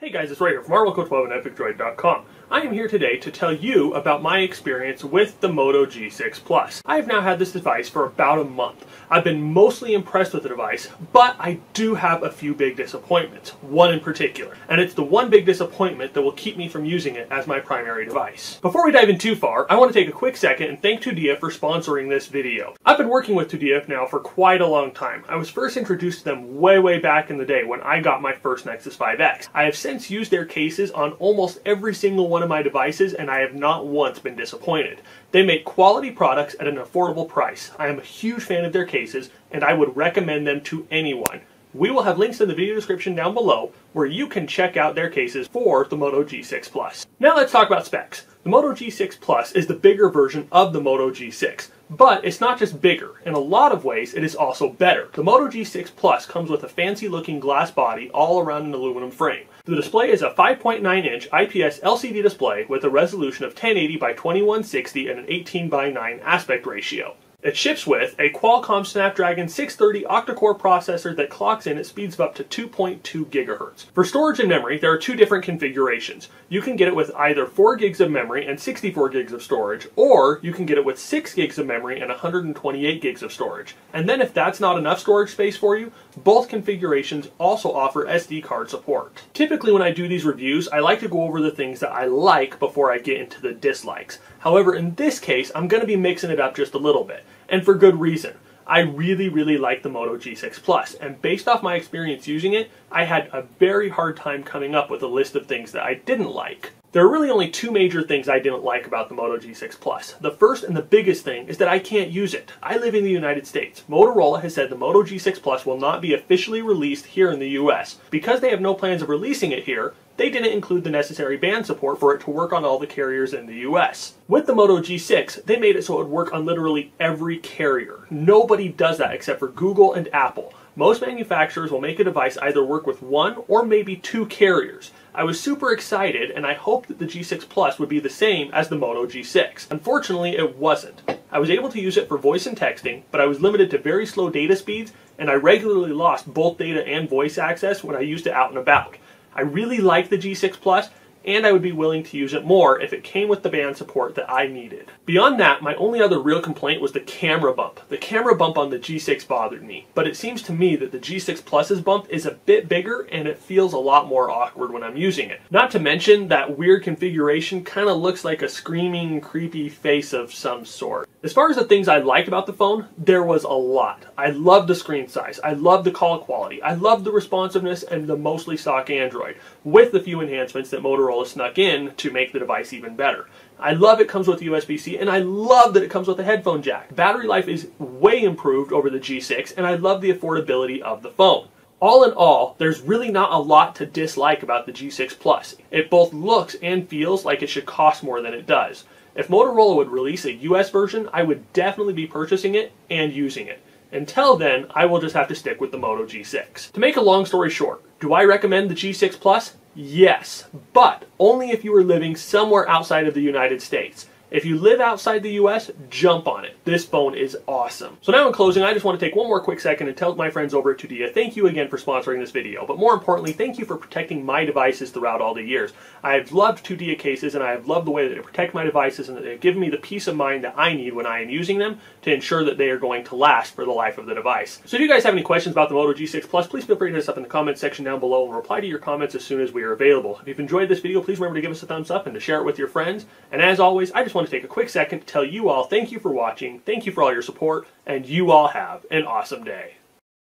Hey guys, it's Ray here from rwilco12 and EpicDroid.com. I am here today to tell you about my experience with the Moto G6 Plus. I have now had this device for about a month. I've been mostly impressed with the device, but I do have a few big disappointments, one in particular. And it's the one big disappointment that will keep me from using it as my primary device. Before we dive in too far, I want to take a quick second and thank Tudia for sponsoring this video. I've been working with Tudia now for quite a long time. I was first introduced to them way, way back in the day when I got my first Nexus 5X. I have since used their cases on almost every single one of my devices and I have not once been disappointed. They make quality products at an affordable price. I am a huge fan of their cases and I would recommend them to anyone. We will have links in the video description down below where you can check out their cases for the Moto G6 Plus. Now let's talk about specs. The Moto G6 Plus is the bigger version of the Moto G6. But it's not just bigger. In a lot of ways, it is also better. The Moto G6 Plus comes with a fancy looking glass body all around an aluminum frame. The display is a 5.9 inch IPS LCD display with a resolution of 1080 by 2160 and an 18 by 9 aspect ratio. It ships with a Qualcomm Snapdragon 630 octa-core processor that clocks in at speeds of up to 2.2 gigahertz. For storage and memory, there are two different configurations. You can get it with either 4 gigs of memory and 64 gigs of storage, or you can get it with 6 gigs of memory and 128 gigs of storage. And then if that's not enough storage space for you, both configurations also offer SD card support. Typically when I do these reviews, I like to go over the things that I like before I get into the dislikes. However, in this case, I'm going to be mixing it up just a little bit, and for good reason. I really, really like the Moto G6 Plus, and based off my experience using it, I had a very hard time coming up with a list of things that I didn't like. There are really only two major things I didn't like about the Moto G6 Plus. The first and the biggest thing is that I can't use it. I live in the United States. Motorola has said the Moto G6 Plus will not be officially released here in the US. Because they have no plans of releasing it here, they didn't include the necessary band support for it to work on all the carriers in the US. With the Moto G6, they made it so it would work on literally every carrier. Nobody does that except for Google and Apple. Most manufacturers will make a device either work with one or maybe two carriers. I was super excited and I hoped that the G6 Plus would be the same as the Moto G6. Unfortunately, it wasn't. I was able to use it for voice and texting, but I was limited to very slow data speeds and I regularly lost both data and voice access when I used it out and about. I really like the G6 Plus, and I would be willing to use it more if it came with the band support that I needed. Beyond that, my only other real complaint was the camera bump. The camera bump on the G6 bothered me, but it seems to me that the G6 Plus's bump is a bit bigger and it feels a lot more awkward when I'm using it. Not to mention that weird configuration kind of looks like a screaming, creepy face of some sort. As far as the things I liked about the phone, there was a lot. I loved the screen size, I loved the call quality, I loved the responsiveness and the mostly stock Android, with the few enhancements that Motorola snuck in to make the device even better. I love it comes with USB-C, and I love that it comes with a headphone jack. Battery life is way improved over the G6, and I love the affordability of the phone. All in all, there's really not a lot to dislike about the G6 Plus. It both looks and feels like it should cost more than it does. If Motorola would release a US version, I would definitely be purchasing it and using it. Until then, I will just have to stick with the Moto G6. To make a long story short, do I recommend the G6 Plus? Yes, but only if you are living somewhere outside of the United States. If you live outside the US, jump on it. This phone is awesome. So now in closing, I just want to take one more quick second and tell my friends over at Tudia, thank you again for sponsoring this video. But more importantly, thank you for protecting my devices throughout all the years. I've loved Tudia cases and I've loved the way that they protect my devices and that they've given me the peace of mind that I need when I am using them to ensure that they are going to last for the life of the device. So if you guys have any questions about the Moto G6 Plus, please feel free to hit us up in the comments section down below and reply to your comments as soon as we are available. If you've enjoyed this video, please remember to give us a thumbs up and to share it with your friends. And as always, I just want to take a quick second to tell you all thank you for watching, thank you for all your support, and you all have an awesome day.